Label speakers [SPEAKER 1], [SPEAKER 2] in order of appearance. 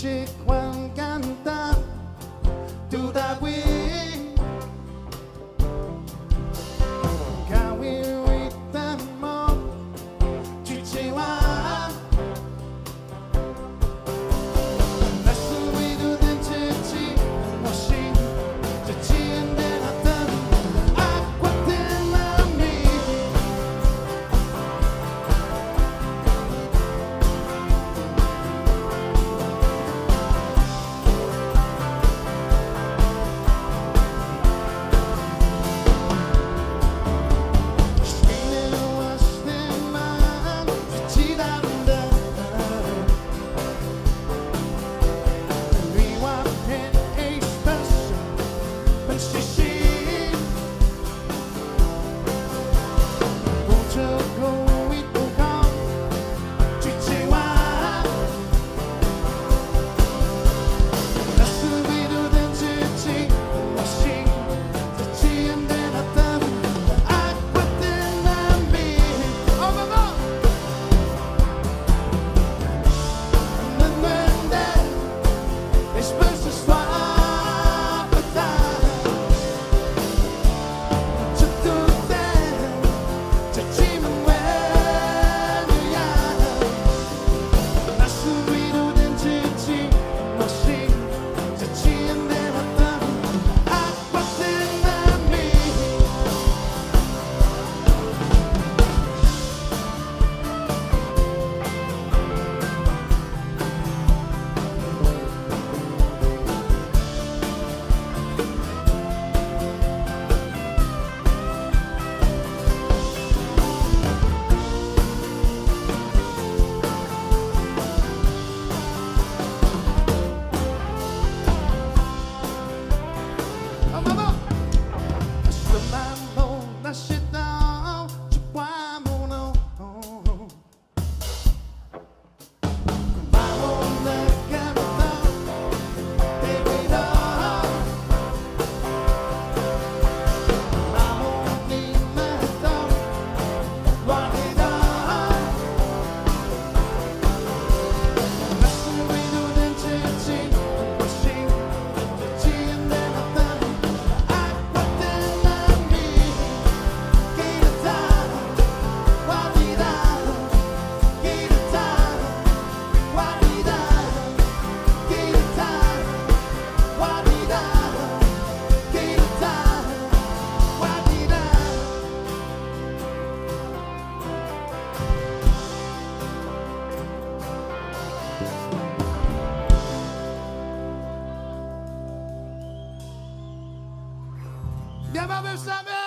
[SPEAKER 1] Dici Andiamo a Bersame!